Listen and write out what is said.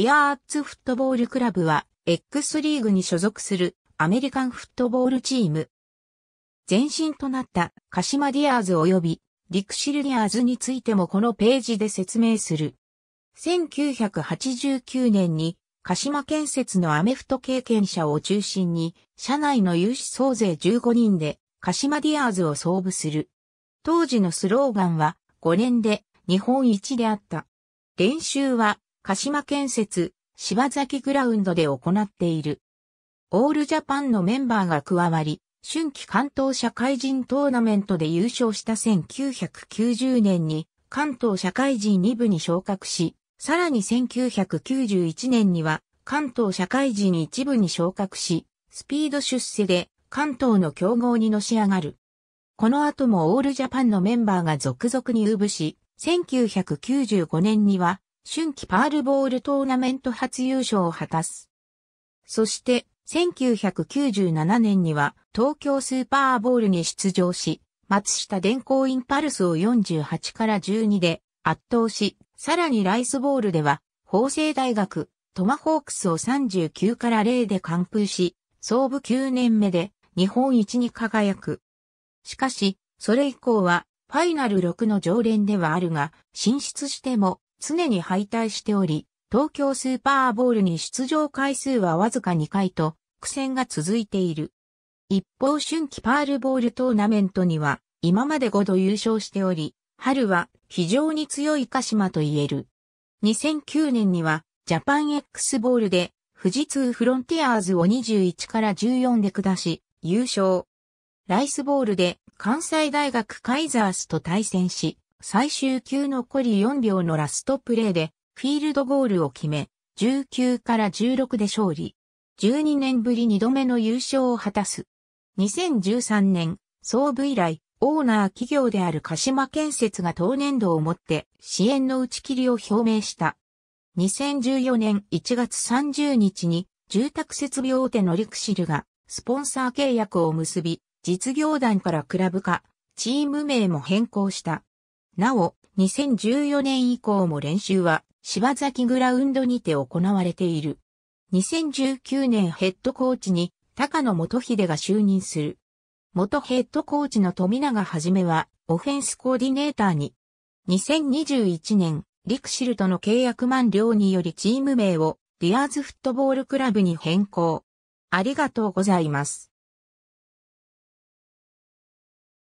ディアーズフットボールクラブは X リーグに所属するアメリカンフットボールチーム。前身となった鹿島ディアーズ及びリクシルディアーズについてもこのページで説明する。1989年に鹿島建設のアメフト経験者を中心に社内の有志総勢15人で鹿島ディアーズを創部する。当時のスローガンは5年で日本一であった。練習は鹿島建設柴崎グラウンドで行っている。オールジャパンのメンバーが加わり、春季関東社会人トーナメントで優勝した1990年に関東社会人2部に昇格し、さらに1991年には関東社会人1部に昇格し、スピード出世で関東の競合にのし上がる。この後もオールジャパンのメンバーが続々に入部し、1995年には春季パールボールトーナメント初優勝を果たす。そして1997年には東京スーパーボールに出場し、松下電工インパルスを48から12で圧倒し、さらにライスボールでは法政大学トマホークスを39から0で完封し、総部9年目で日本一に輝く。しかし、それ以降は、ファイナル6の常連ではあるが、進出しても常に敗退しており、東京スーパーボールに出場回数はわずか2回と、苦戦が続いている。一方春季パールボールトーナメントには、今まで5度優勝しており、春は非常に強い鹿島と言える。2009年には、ジャパン X ボールで富士通フロンティアーズを21から14で下し、優勝。ライスボールで関西大学カイザースと対戦し、最終球残り4秒のラストプレーでフィールドゴールを決め、19から16で勝利。12年ぶり2度目の優勝を果たす。2013年、総部以来、オーナー企業である鹿島建設が当年度をもって支援の打ち切りを表明した。2014年1月30日に住宅設備大手のリクシルがスポンサー契約を結び、実業団からクラブ化、チーム名も変更した。なお、2014年以降も練習は柴崎グラウンドにて行われている。2019年ヘッドコーチに高野元秀が就任する。元ヘッドコーチの富永はじめはオフェンスコーディネーターに。2021年リクシルとの契約満了によりチーム名をディアーズフットボールクラブに変更。ありがとうございます。